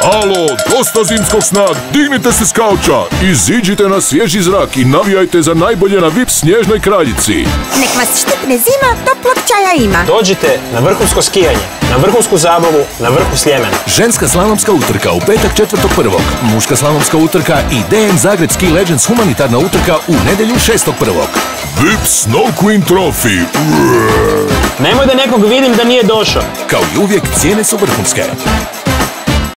Alo, dosta zimskog sna, dignite se s kauča, iziđite na svježi zrak i navijajte za najbolje na VIP snježnoj kraljici. Nek vas štipne zima, toplog čaja ima. Dođite na vrhunsko skijanje, na vrhunsku zabavu, na vrhu sljemena. Ženska slalomska utrka u petak četvrtog prvog, muška slalomska utrka i DM Zagreb Ski Legends humanitarna utrka u nedelju šestog prvog. VIP Snow Queen Trophy. Nemoj da nekog vidim da nije došao. Kao i uvijek, cijene su vrhunske.